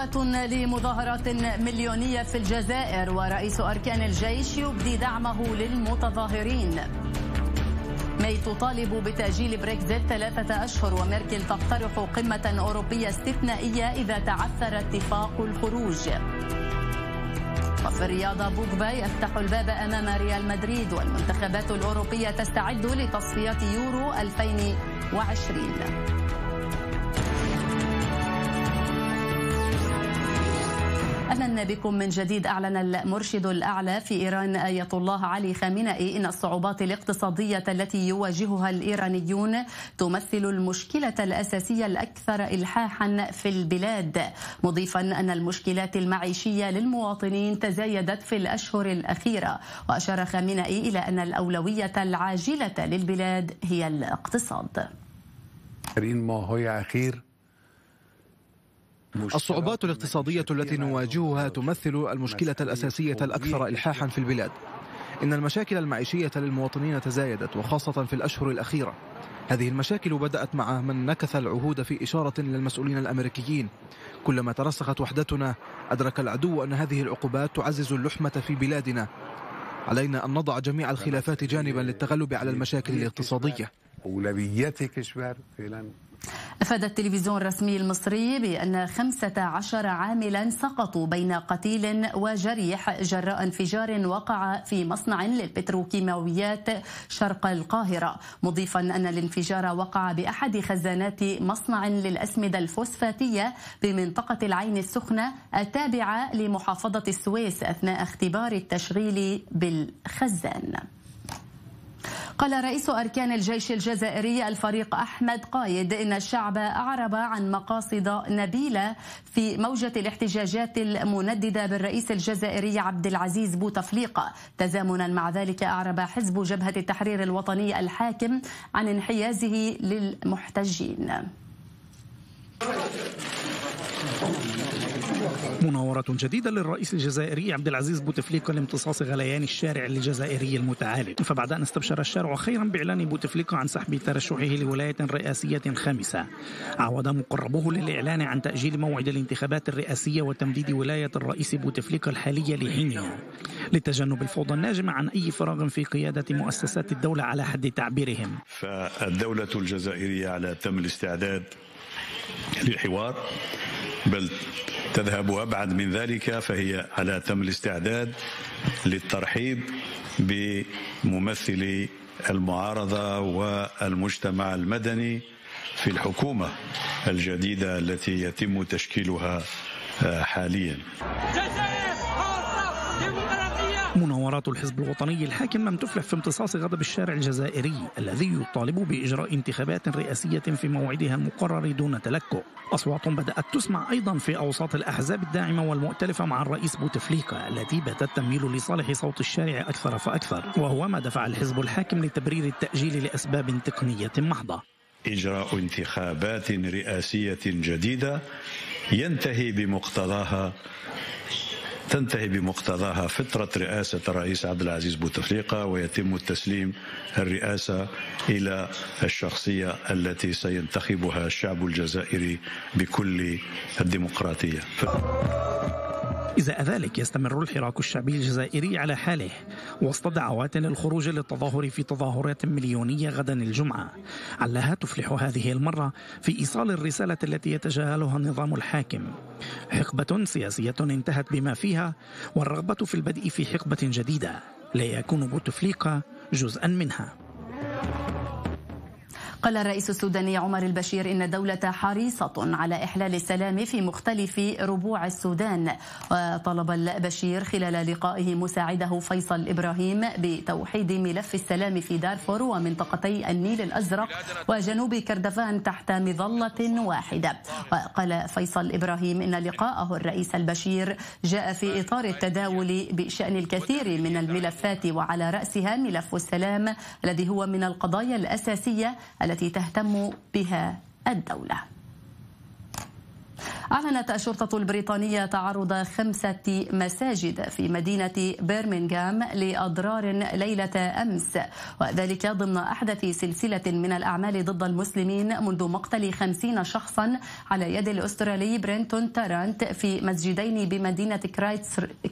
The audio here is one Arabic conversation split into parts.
دعوات لمظاهرات مليونية في الجزائر ورئيس أركان الجيش يبدي دعمه للمتظاهرين. ماي تطالب بتأجيل بريكزيت ثلاثة أشهر وميركل تقترح قمة أوروبية استثنائية إذا تعثر اتفاق الخروج. وفي الرياضة بوجبا يفتح الباب أمام ريال مدريد والمنتخبات الأوروبية تستعد لتصفيات يورو 2020 أهلا بكم من جديد أعلن المرشد الأعلى في إيران آية الله علي خامنئي إن الصعوبات الاقتصادية التي يواجهها الإيرانيون تمثل المشكلة الأساسية الأكثر إلحاحا في البلاد مضيفا أن المشكلات المعيشية للمواطنين تزايدت في الأشهر الأخيرة. وأشار خامنئي إلى أن الأولوية العاجلة للبلاد هي الاقتصاد. الصعوبات الاقتصادية التي نواجهها تمثل المشكلة الأساسية الأكثر إلحاحا في البلاد. إن المشاكل المعيشية للمواطنين تزايدت وخاصة في الأشهر الأخيرة. هذه المشاكل بدأت مع من نكث العهود في إشارة للمسؤولين الأمريكيين. كلما ترسخت وحدتنا أدرك العدو أن هذه العقوبات تعزز اللحمة في بلادنا. علينا أن نضع جميع الخلافات جانبا للتغلب على المشاكل الاقتصادية. أفاد التلفزيون الرسمي المصري بأن 15 عاملا سقطوا بين قتيل وجريح جراء انفجار وقع في مصنع للبتروكيماويات شرق القاهرة مضيفا أن الانفجار وقع بأحد خزانات مصنع للأسمدة الفوسفاتية بمنطقة العين السخنة التابعة لمحافظة السويس أثناء اختبار التشغيل بالخزان. قال رئيس أركان الجيش الجزائري الفريق أحمد قايد إن الشعب أعرب عن مقاصد نبيلة في موجة الاحتجاجات المنددة بالرئيس الجزائري عبد العزيز بوتفليقة تزامنا مع ذلك أعرب حزب جبهة التحرير الوطني الحاكم عن انحيازه للمحتجين. مناورة جديدة للرئيس الجزائري عبد العزيز بوتفليقة لامتصاص غليان الشارع الجزائري المتعالي فبعد أن استبشر الشارع خيرا بإعلان بوتفليقة عن سحب ترشحه لولاية رئاسية خامسة. عود مقربوه للإعلان عن تأجيل موعد الانتخابات الرئاسية وتمديد ولاية الرئيس بوتفليقة الحالية لحينها لتجنب الفوضى الناجمة عن أي فراغ في قيادة مؤسسات الدولة على حد تعبيرهم. فالدولة الجزائرية على تم الاستعداد للحوار بل تذهب أبعد من ذلك فهي على تم الاستعداد للترحيب بممثلي المعارضة والمجتمع المدني في الحكومة الجديدة التي يتم تشكيلها حاليا. مناورات الحزب الوطني الحاكم لم تفلح في امتصاص غضب الشارع الجزائري الذي يطالب بإجراء انتخابات رئاسية في موعدها المقرر دون تلكؤ. أصوات بدأت تسمع أيضا في أوساط الأحزاب الداعمة والمؤتلفة مع الرئيس بوتفليقة التي باتت تميل لصالح صوت الشارع أكثر فأكثر وهو ما دفع الحزب الحاكم لتبرير التأجيل لأسباب تقنية محضة. إجراء انتخابات رئاسية جديدة ينتهي بمقتضاها تنتهي بمقتضاها فترة رئاسة الرئيس عبد العزيز بوتفليقة ويتم تسليم الرئاسة إلى الشخصية التي سينتخبها الشعب الجزائري بكل الديمقراطية. إزاء ذلك يستمر الحراك الشعبي الجزائري على حاله وسط دعوات للخروج للتظاهر في تظاهرات مليونية غدا الجمعة علها تفلح هذه المرة في إيصال الرسالة التي يتجاهلها النظام الحاكم. حقبة سياسية انتهت بما فيها والرغبة في البدء في حقبة جديدة لا يكون بوتفليقة جزءا منها. قال الرئيس السوداني عمر البشير إن الدولة حريصة على إحلال السلام في مختلف ربوع السودان. وطلب البشير خلال لقائه مساعده فيصل إبراهيم بتوحيد ملف السلام في دارفور ومنطقتي النيل الأزرق وجنوب كردفان تحت مظلة واحدة. وقال فيصل إبراهيم إن لقاءه الرئيس البشير جاء في إطار التداول بشأن الكثير من الملفات وعلى رأسها ملف السلام الذي هو من القضايا الأساسية التي تهتم بها الدولة. أعلنت الشرطة البريطانية تعرض خمسة مساجد في مدينة برمنغهام لأضرار ليلة أمس وذلك ضمن أحدث سلسلة من الأعمال ضد المسلمين منذ مقتل خمسين شخصا على يد الأسترالي برينتون تارانت في مسجدين بمدينة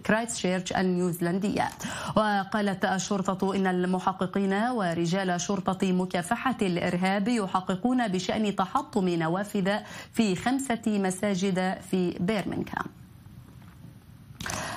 كرايست شيرش النيوزيلندية. وقالت الشرطة إن المحققين ورجال شرطة مكافحة الإرهاب يحققون بشأن تحطم نوافذ في خمسة مساجد في بيرمنغهام.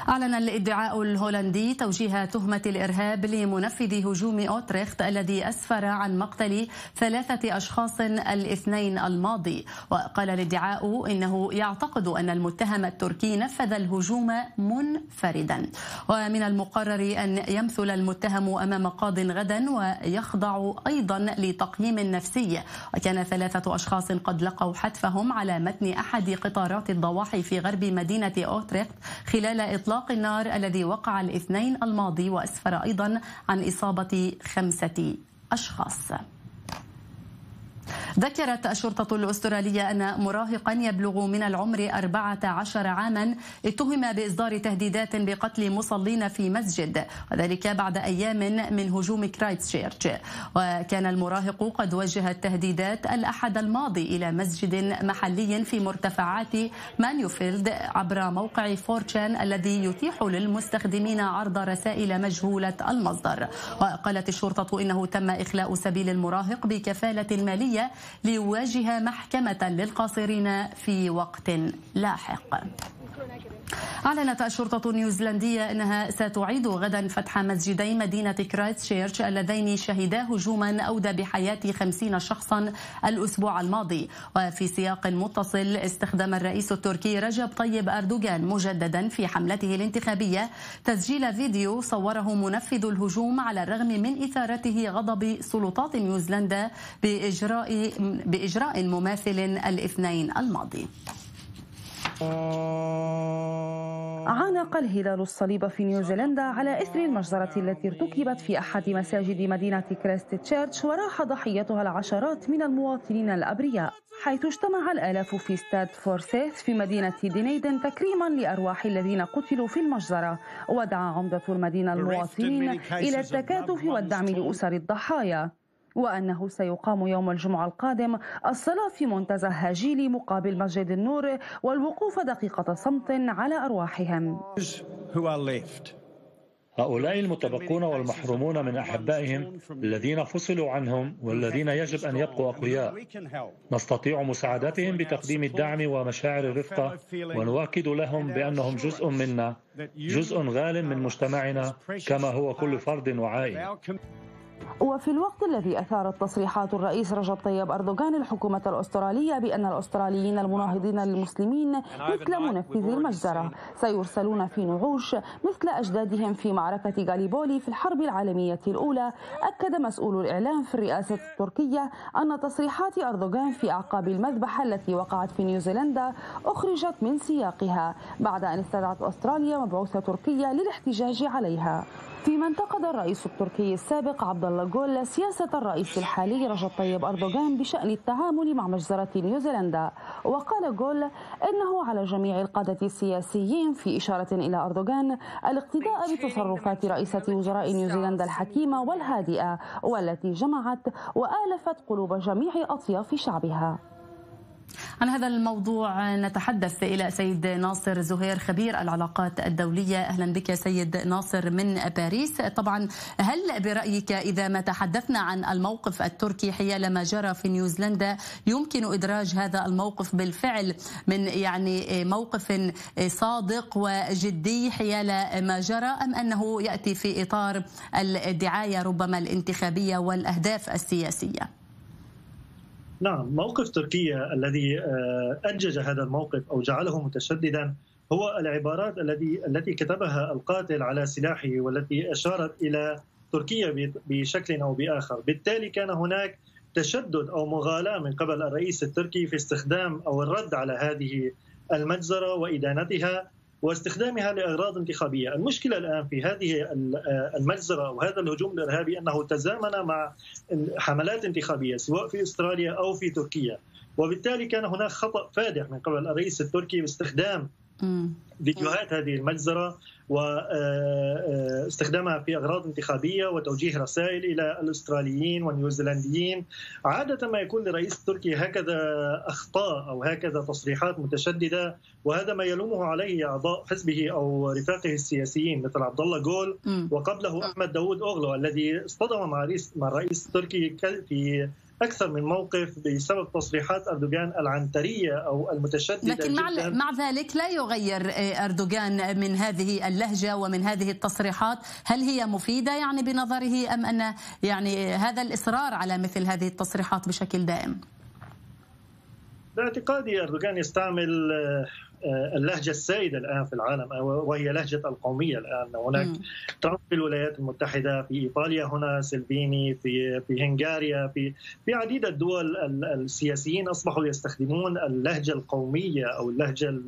أعلن الإدعاء الهولندي توجيه تهمة الإرهاب لمنفذ هجوم أوتريخت الذي أسفر عن مقتل ثلاثة أشخاص الاثنين الماضي. وقال الإدعاء إنه يعتقد أن المتهم التركي نفذ الهجوم منفردا. ومن المقرر أن يمثل المتهم أمام قاض غدا ويخضع أيضا لتقييم نفسي. وكان ثلاثة أشخاص قد لقوا حتفهم على متن أحد قطارات الضواحي في غرب مدينة أوتريخت خلال إطلاق إطلاق النار الذي وقع الاثنين الماضي وأسفر أيضا عن إصابة خمسة أشخاص. ذكرت الشرطة الأسترالية أن مراهقا يبلغ من العمر 14 عاما اتهم بإصدار تهديدات بقتل مصلين في مسجد وذلك بعد أيام من هجوم كرايست شيرش وكان المراهق قد وجه التهديدات الأحد الماضي إلى مسجد محلي في مرتفعات مانيوفيلد عبر موقع فورتشان الذي يتيح للمستخدمين عرض رسائل مجهولة المصدر. وقالت الشرطة إنه تم إخلاء سبيل المراهق بكفالة مالية ليواجه محكمة للقاصرين في وقت لاحق. أعلنت الشرطة النيوزيلندية أنها ستعيد غدا فتح مسجدي مدينة كرايست شيرش اللذين شهدا هجوما أودى بحياة خمسين شخصا الأسبوع الماضي. وفي سياق متصل استخدم الرئيس التركي رجب طيب أردوغان مجددا في حملته الانتخابية. تسجيل فيديو صوره منفذ الهجوم على الرغم من إثارته غضب سلطات نيوزيلندا بإجراء بإجراء مماثل الاثنين الماضي. عانق الهلال الصليب في نيوزيلندا على إثر المجزرة التي ارتكبت في أحد مساجد مدينة كريست تشيرش وراح ضحيتها العشرات من المواطنين الأبرياء حيث اجتمع الآلاف في ستاد فورسيث في مدينة دينيدن تكريما لأرواح الذين قتلوا في المجزرة ودعا عمدة المدينة المواطنين إلى التكاتف والدعم لأسر الضحايا. وأنه سيقام يوم الجمعة القادم الصلاة في منتزه هاجيلي مقابل مسجد النور والوقوف دقيقة صمت على أرواحهم. هؤلاء المتبقون والمحرومون من أحبائهم الذين فصلوا عنهم والذين يجب أن يبقوا أقوياء. نستطيع مساعدتهم بتقديم الدعم ومشاعر الرفقة ونؤكد لهم بأنهم جزء منا جزء غال من مجتمعنا كما هو كل فرد وعائلة وفي الوقت الذي أثارت تصريحات الرئيس رجب طيب أردوغان الحكومة الأسترالية بأن الأستراليين المناهضين للمسلمين مثل منفذي المجزرة. سيرسلون في نعوش مثل أجدادهم في معركة غاليبولي في الحرب العالمية الأولى. أكد مسؤول الإعلام في الرئاسة التركية أن تصريحات أردوغان في أعقاب المذبحة التي وقعت في نيوزيلندا أخرجت من سياقها بعد أن استدعت أستراليا مبعوثة تركية للاحتجاج عليها. فيما انتقد الرئيس التركي السابق عبد الله جول سياسة الرئيس الحالي رجب طيب أردوغان بشأن التعامل مع مجزرة نيوزيلندا. وقال جول إنه على جميع القادة السياسيين في إشارة إلى أردوغان الاقتداء بتصرفات رئيسة وزراء نيوزيلندا الحكيمة والهادئة والتي جمعت وآلفت قلوب جميع أطياف شعبها. عن هذا الموضوع نتحدث إلى سيد ناصر زهير خبير العلاقات الدولية أهلا بك سيد ناصر من باريس طبعا هل برأيك إذا ما تحدثنا عن الموقف التركي حيال ما جرى في نيوزيلندا يمكن إدراج هذا الموقف بالفعل من يعني موقف صادق وجدي حيال ما جرى أم أنه يأتي في إطار الدعاية ربما الانتخابية والأهداف السياسية؟ نعم موقف تركيا الذي آه، أنجج هذا الموقف أو جعله متشددا هو العبارات التي التي كتبها القاتل على سلاحه والتي أشارت إلى تركيا بشكل أو بآخر. بالتالي كان هناك تشدد أو مغالاة من قبل الرئيس التركي في استخدام أو الرد على هذه المجزرة وإدانتها. واستخدامها لاغراض انتخابية، المشكلة الآن في هذه المجزرة وهذا الهجوم الإرهابي أنه تزامن مع حملات انتخابية سواء في أستراليا أو في تركيا، وبالتالي كان هناك خطأ فادح من قبل الرئيس التركي باستخدام فيديوهات هذه المجزرة. واستخدامها في أغراض انتخابية وتوجيه رسائل إلى الأستراليين والنيوزيلنديين. عادة ما يكون لرئيس التركي هكذا أخطاء أو هكذا تصريحات متشددة وهذا ما يلومه عليه أعضاء حزبه أو رفاقه السياسيين مثل عبد الله جول وقبله أحمد داوود أوغلو الذي اصطدم مع الرئيس التركي في أكثر من موقف بسبب تصريحات أردوغان العنترية أو المتشددة لكن مع جداً. مع ذلك لا يغير أردوغان من هذه اللهجة ومن هذه التصريحات، هل هي مفيدة يعني بنظره أم أن يعني هذا الإصرار على مثل هذه التصريحات بشكل دائم؟ باعتقادي أردوغان يستعمل آه، اللهجة السائدة الآن في العالم وهي لهجة القومية الآن. هناك ترامب في الولايات المتحدة في إيطاليا هنا سلفيني في في هنغاريا في في عديد الدول السياسيين أصبحوا يستخدمون اللهجة القومية أو اللهجة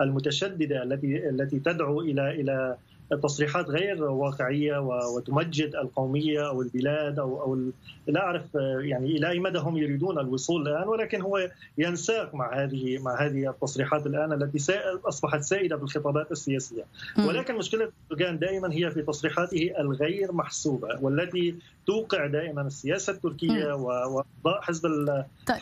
المتشددة التي التي تدعو إلى إلى تصريحات غير واقعية وتمجد القومية أو البلاد أو أو لا أعرف يعني إلى أي مدى هم يريدون الوصول الان ولكن هو ينساق مع هذه مع هذه التصريحات الآن التي أصبحت سائدة في الخطابات السياسية. ولكن مشكلة أردوغان دائما هي في تصريحاته الغير محسوبة والتي توقع دائما السياسة التركية وإعضاء حزب طيب.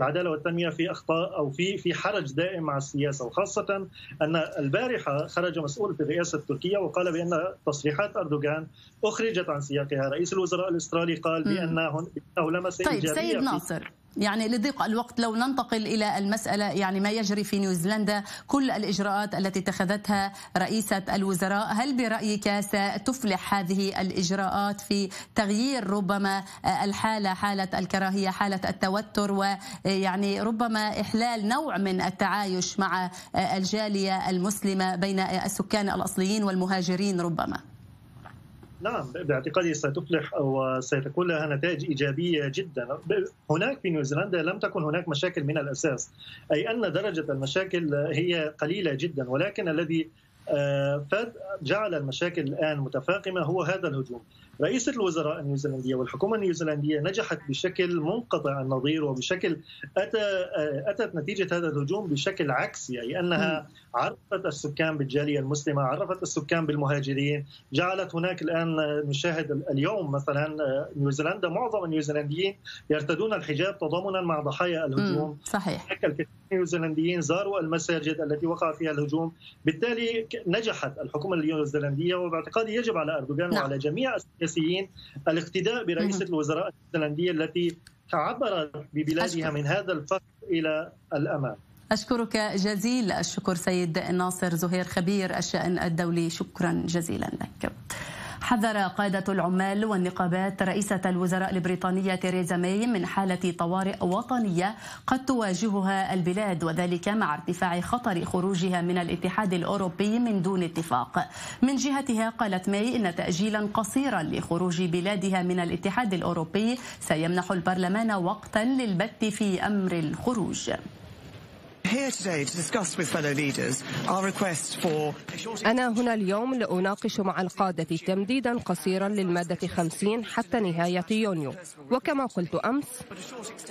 العدالة والتنمية في أخطاء أو في في حرج دائم مع السياسة وخاصة أن البارحة خرج مسؤول في الرئاسة التركية وقال بأن تصريحات أردوغان أخرجت عن سياقها، رئيس الوزراء الأسترالي قال بانه لمس طيب سيد ناصر. يعني لضيق الوقت لو ننتقل إلى المسألة يعني ما يجري في نيوزيلندا كل الإجراءات التي اتخذتها رئيسة الوزراء هل برأيك ستفلح هذه الإجراءات في تغيير ربما الحالة حالة الكراهية حالة التوتر ويعني ربما إحلال نوع من التعايش مع الجالية المسلمة بين السكان الأصليين والمهاجرين ربما؟ نعم باعتقادي ستفلح وستكون لها نتائج إيجابية جدا. هناك في نيوزيلندا لم تكن هناك مشاكل من الأساس أي أن درجة المشاكل هي قليلة جدا ولكن الذي آه، جعل المشاكل الآن متفاقمة. هو هذا الهجوم. رئيسة الوزراء النيوزيلندية والحكومة النيوزيلندية نجحت بشكل منقطع النظير وبشكل أتى أتت نتيجة هذا الهجوم بشكل عكسي أي أنها عرفت السكان بالجالية المسلمة عرفت السكان بالمهاجرين. جعلت هناك الآن نشاهد اليوم مثلا نيوزيلندا معظم النيوزيلنديين يرتدون الحجاب تضامنا مع ضحايا الهجوم. صحيح. الكثير من النيوزيلنديين زاروا المساجد التي وقع فيها الهجوم. بالتالي نجحت الحكومة النيوزيلندية وباعتقادي يجب على أردوغان نعم. وعلى جميع السياسيين الاقتداء برئيسة الوزراء النيوزيلندية التي تعبرت ببلادها من هذا الفقر إلى الأمام. أشكرك جزيل الشكر سيد ناصر زهير خبير الشأن الدولي. شكرا جزيلا لك. حذر قادة العمال والنقابات رئيسة الوزراء البريطانية تيريزا ماي من حالة طوارئ وطنية قد تواجهها البلاد وذلك مع ارتفاع خطر خروجها من الاتحاد الأوروبي من دون اتفاق. من جهتها قالت ماي إن تأجيلا قصيرا لخروج بلادها من الاتحاد الأوروبي سيمنح البرلمان وقتا للبت في أمر الخروج. أنا هنا اليوم لأناقش مع القادة تمديدا قصيرا للمادة 50 حتى نهاية يونيو. وكما قلت أمس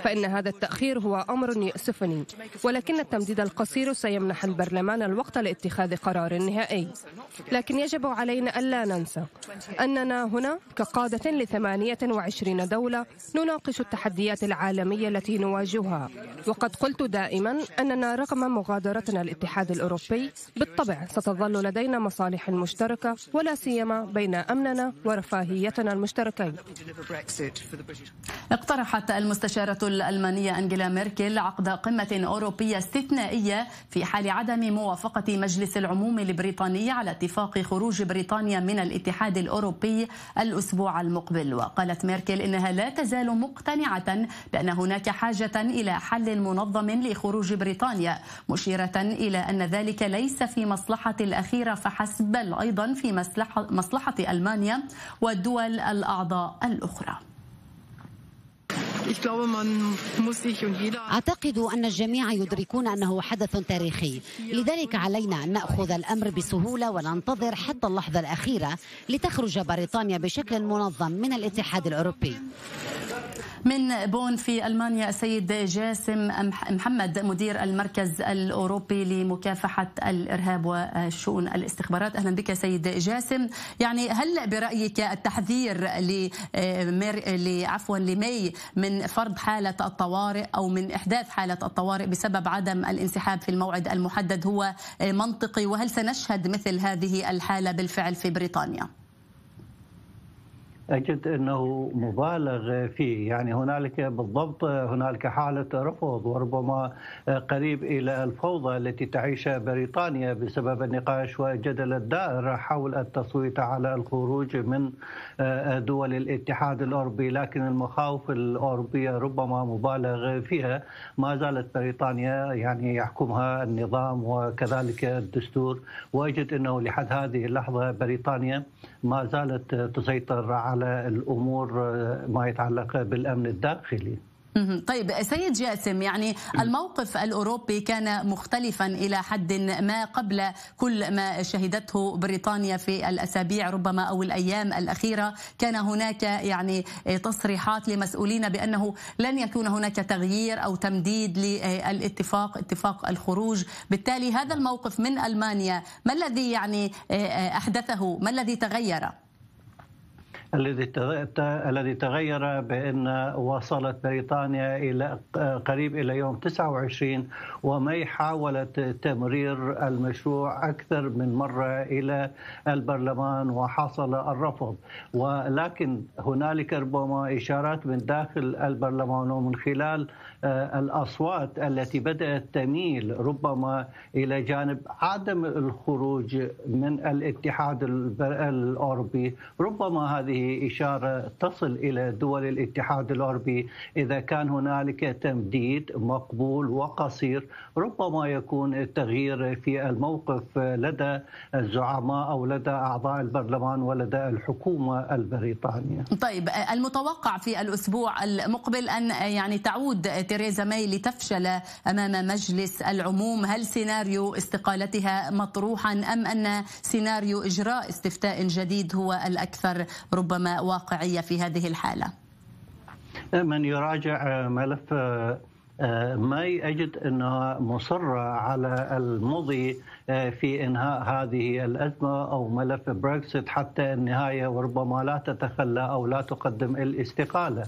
فإن هذا التأخير هو أمر يؤسفني ولكن التمديد القصير سيمنح البرلمان الوقت لاتخاذ قرار نهائي. لكن يجب علينا ألا ننسى أننا هنا كقادة ل 28 دولة نناقش التحديات العالمية التي نواجهها. وقد قلت دائما أننا رغم مغادرتنا الاتحاد الأوروبي بالطبع ستظل لدينا مصالح مشتركة ولا سيما بين أمننا ورفاهيتنا المشتركين. اقترحت المستشارة الألمانية أنجيلا ميركل عقد قمة أوروبية استثنائية في حال عدم موافقة مجلس العموم البريطاني على اتفاق خروج بريطانيا من الاتحاد الأوروبي الأسبوع المقبل. وقالت ميركل إنها لا تزال مقتنعة بأن هناك حاجة إلى حل منظم لخروج بريطانيا. بريطانيا مشيرة إلى أن ذلك ليس في مصلحة الأخيرة فحسب بل أيضا في مصلحة, مصلحة ألمانيا والدول الأعضاء الأخرى. أعتقد أن الجميع يدركون أنه حدث تاريخي. لذلك علينا أن نأخذ الأمر بسهولة وننتظر حتى اللحظة الأخيرة لتخرج بريطانيا بشكل منظم من الاتحاد الأوروبي. من بون في ألمانيا السيد جاسم محمد مدير المركز الأوروبي لمكافحة الإرهاب وشؤون الاستخبارات. أهلا بك سيد جاسم. يعني هل برأيك التحذير عفوا لمي من فرض حالة الطوارئ أو من إحداث حالة الطوارئ بسبب عدم الانسحاب في الموعد المحدد هو منطقي؟ وهل سنشهد مثل هذه الحالة بالفعل في بريطانيا؟ أجد أنه مبالغ فيه. يعني هنالك بالضبط هنالك حالة رفض وربما قريب إلى الفوضى التي تعيشها بريطانيا بسبب النقاش والجدل الدائر حول التصويت على الخروج من دول الاتحاد الأوروبي. لكن المخاوف الأوروبية ربما مبالغ فيها. ما زالت بريطانيا يعني يحكمها النظام وكذلك الدستور. وأجد أنه لحد هذه اللحظة بريطانيا ما زالت تسيطر على الأمور ما يتعلق بالأمن الداخلي. طيب سيد جاسم يعني الموقف الأوروبي كان مختلفا إلى حد ما قبل كل ما شهدته بريطانيا في الأسابيع ربما أو الأيام الأخيرة. كان هناك يعني تصريحات لمسؤولين بأنه لن يكون هناك تغيير أو تمديد للاتفاق اتفاق الخروج. بالتالي هذا الموقف من ألمانيا ما الذي يعني أحدثه؟ ما الذي تغير؟ الذي الذي تغير بأن وصلت بريطانيا إلى قريب إلى يوم 29 ومي حاولت تمرير المشروع أكثر من مرة إلى البرلمان وحصل الرفض. ولكن هنالك ربما إشارات من داخل البرلمان ومن خلال الأصوات التي بدأت تميل ربما إلى جانب عدم الخروج من الاتحاد الأوروبي ربما هذه إشارة تصل إلى دول الاتحاد الأوروبي إذا كان هنالك تمديد مقبول وقصير ربما يكون التغيير في الموقف لدى الزعماء أو لدى أعضاء البرلمان ولدى الحكومة البريطانية. طيب المتوقع في الأسبوع المقبل أن يعني تعود تيريزا ماي لتفشل أمام مجلس العموم، هل سيناريو استقالتها مطروحا أم أن سيناريو إجراء استفتاء جديد هو الأكثر ربما واقعية في هذه الحالة؟ من يراجع ملف ماي أجد انها مصره على المضي في إنهاء هذه الأزمة أو ملف بريكسيت حتى النهاية وربما لا تتخلى أو لا تقدم الاستقالة.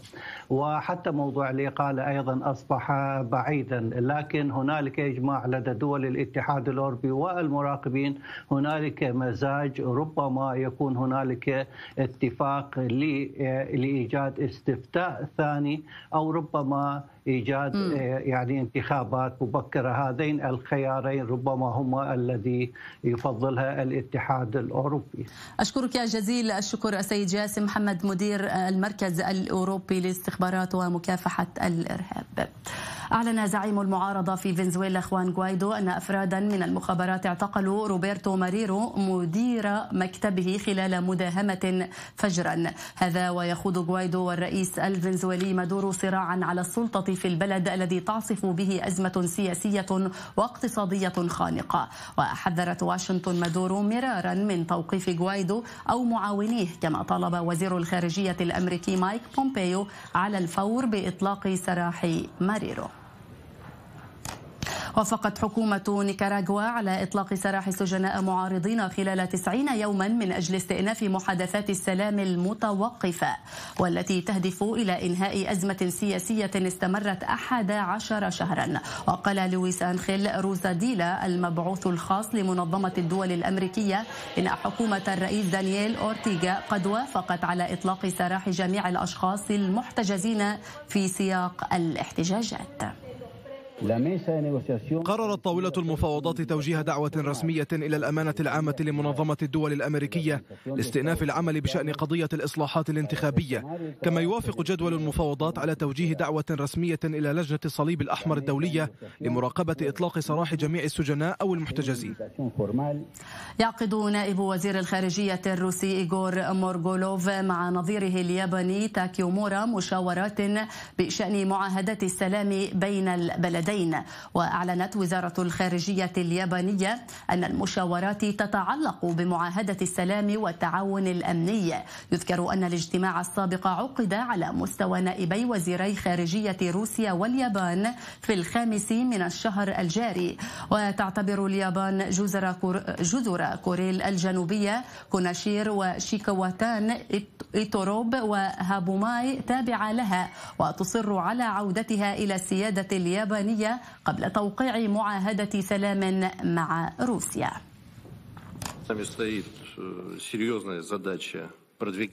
وحتى موضوع الإقالة أيضا أصبح بعيدا. لكن هنالك إجماع لدى دول الاتحاد الأوروبي والمراقبين. هنالك مزاج. ربما يكون هنالك اتفاق لإيجاد استفتاء ثاني أو ربما إيجاد م. يعني انتخابات مبكرة. هذين الخيارين ربما هما الذي يفضلها الاتحاد الأوروبي. أشكرك جزيل الشكر السيد جاسم محمد مدير المركز الأوروبي للاستخبارات ومكافحة الإرهاب. أعلن زعيم المعارضة في فنزويلا خوان غوايدو أن أفرادا من المخابرات اعتقلوا روبرتو ماريرو مدير مكتبه خلال مداهمة فجرا هذا ويخوض غوايدو والرئيس الفنزويلي مادورو صراعا على السلطة في البلد الذي تعصف به أزمة سياسية واقتصادية خانقة وحذرت واشنطن مادورو مرارا من توقيف غوايدو أو معاونيه كما طالب وزير الخارجية الأمريكي مايك بومبيو على الفور بإطلاق سراح ماريرو. وافقت حكومة نيكاراغوا على إطلاق سراح سجناء معارضين خلال تسعين يوما من أجل استئناف محادثات السلام المتوقفة والتي تهدف إلى إنهاء أزمة سياسية استمرت أحد عشر شهرا. وقال لويس أنخيل روزاديلا المبعوث الخاص لمنظمة الدول الأمريكية إن حكومة الرئيس دانييل أورتيغا قد وافقت على إطلاق سراح جميع الأشخاص المحتجزين في سياق الاحتجاجات. قررت طاولة المفاوضات توجيه دعوة رسمية إلى الأمانة العامة لمنظمة الدول الأمريكية لاستئناف العمل بشأن قضية الإصلاحات الانتخابية. كما يوافق جدول المفاوضات على توجيه دعوة رسمية إلى لجنة الصليب الأحمر الدولية لمراقبة إطلاق سراح جميع السجناء أو المحتجزين. يعقد نائب وزير الخارجية الروسي إيغور مورغولوف مع نظيره الياباني تاكيومورا مشاورات بشأن معاهدة السلام بين البلدين. البلدين وأعلنت وزارة الخارجية اليابانية أن المشاورات تتعلق بمعاهدة السلام والتعاون الأمني. يذكر أن الاجتماع السابق عقد على مستوى نائبي وزيري خارجية روسيا واليابان في الخامس من الشهر الجاري. وتعتبر اليابان جزر, كور جزر كوريل الجنوبية كوناشير وشيكواتان إيتوروب وهابوماي تابعة لها وتصر على عودتها إلى السيادة اليابانية قبل توقيع معاهدة سلام مع روسيا.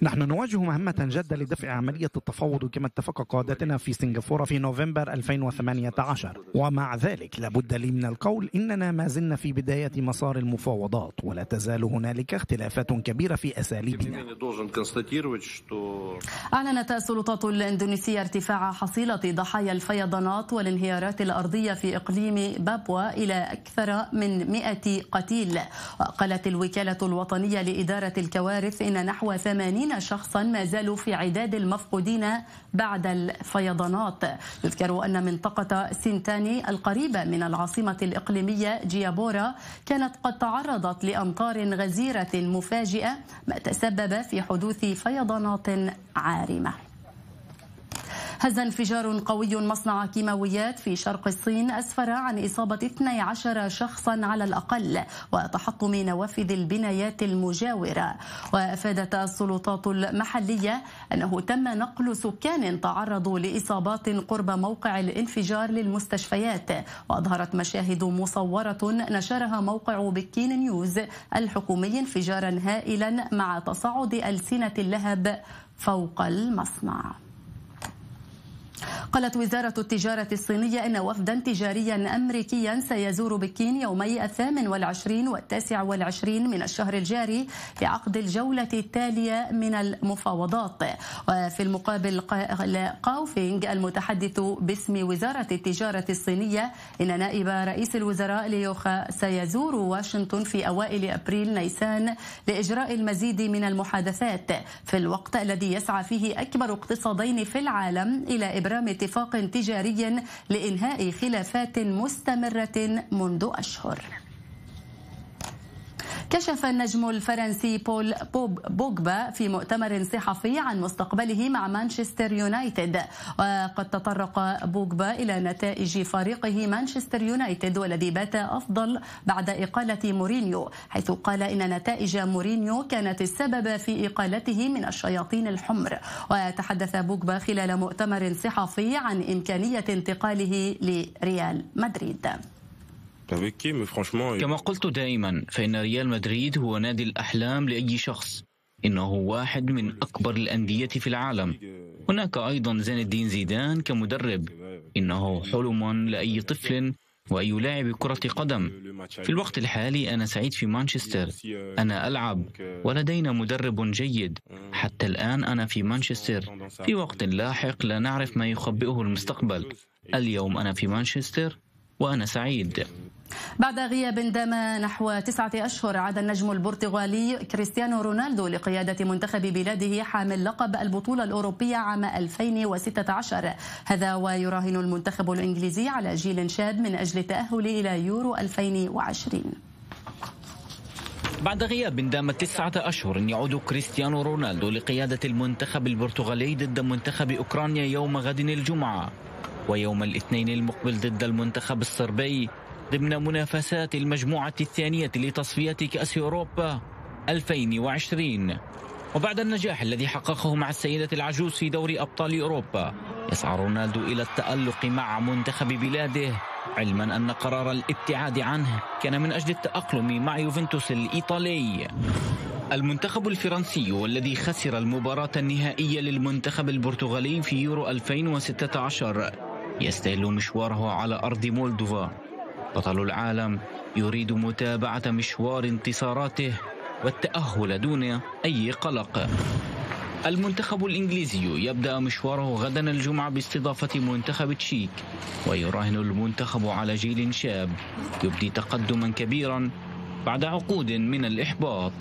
نحن نواجه مهمة جادة لدفع عملية التفاوض كما اتفق قادتنا في سنغافورة في نوفمبر 2018 ومع ذلك لابد لي من القول إننا ما زلنا في بداية مسار المفاوضات ولا تزال هنالك اختلافات كبيرة في أساليبنا. أعلنت السلطات الإندونيسية ارتفاع حصيلة ضحايا الفيضانات والانهيارات الأرضية في إقليم بابوا إلى أكثر من 100 قتيل. وقالت الوكالة الوطنية لإدارة الكوارث إن نحو 80 شخصا ما زالوا في عداد المفقودين بعد الفيضانات. يذكر أن منطقة سينتاني القريبة من العاصمة الإقليمية جيابورا كانت قد تعرضت لأمطار غزيرة مفاجئة ما تسبب في حدوث فيضانات عارمة. هز انفجار قوي مصنع كيماويات في شرق الصين أسفر عن إصابة 12 شخصا على الأقل وتحطم نوافذ البنايات المجاورة. وأفادت السلطات المحلية أنه تم نقل سكان تعرضوا لإصابات قرب موقع الانفجار للمستشفيات. وأظهرت مشاهد مصورة نشرها موقع بكين نيوز الحكومي انفجارا هائلا مع تصاعد ألسنة اللهب فوق المصنع. قالت وزارة التجارة الصينية أن وفدا تجاريا أمريكيا سيزور بكين يومي الثامن والعشرين والتاسع والعشرين من الشهر الجاري لعقد الجولة التالية من المفاوضات. وفي المقابل قاوفينغ المتحدث باسم وزارة التجارة الصينية إن نائب رئيس الوزراء ليوخا سيزور واشنطن في أوائل أبريل نيسان لإجراء المزيد من المحادثات في الوقت الذي يسعى فيه أكبر اقتصادين في العالم إلى إبرام اتفاق تجاري لإنهاء خلافات مستمرة منذ أشهر. كشف النجم الفرنسي بول بوجبا في مؤتمر صحفي عن مستقبله مع مانشستر يونايتد. وقد تطرق بوجبا إلى نتائج فريقه مانشستر يونايتد والذي بات أفضل بعد إقالة مورينيو حيث قال إن نتائج مورينيو كانت السبب في إقالته من الشياطين الحمر. وتحدث بوجبا خلال مؤتمر صحفي عن إمكانية انتقاله لريال مدريد. كما قلت دائما فإن ريال مدريد هو نادي الأحلام لأي شخص. إنه واحد من أكبر الأندية في العالم. هناك أيضا زين الدين زيدان كمدرب. إنه حلم لأي طفل وأي لاعب كرة قدم. في الوقت الحالي أنا سعيد في مانشستر. أنا ألعب ولدينا مدرب جيد. حتى الآن أنا في مانشستر. في وقت لاحق لا نعرف ما يخبئه المستقبل. اليوم أنا في مانشستر. وأنا سعيد. بعد غياب دام نحو تسعة أشهر عاد النجم البرتغالي كريستيانو رونالدو لقيادة منتخب بلاده حامل لقب البطولة الأوروبية عام 2016 هذا ويراهن المنتخب الإنجليزي على جيل شاب من أجل التأهل إلى يورو 2020 بعد غياب دام تسعة أشهر يعود كريستيانو رونالدو لقيادة المنتخب البرتغالي ضد منتخب أوكرانيا يوم غد الجمعة. ويوم الاثنين المقبل ضد المنتخب الصربي ضمن منافسات المجموعة الثانية لتصفية كأس أوروبا 2020 وبعد النجاح الذي حققه مع السيدة العجوز في دوري أبطال أوروبا يسعى رونالدو إلى التألق مع منتخب بلاده علما أن قرار الابتعاد عنه كان من أجل التأقلم مع يوفنتوس الإيطالي. المنتخب الفرنسي والذي خسر المباراة النهائية للمنتخب البرتغالي في يورو 2016 يستهل مشواره على أرض مولدوفا. بطل العالم يريد متابعة مشوار انتصاراته والتأهل دون أي قلق. المنتخب الإنجليزي يبدأ مشواره غدا الجمعة باستضافة منتخب تشيك ويراهن المنتخب على جيل شاب يبدي تقدما كبيرا بعد عقود من الإحباط.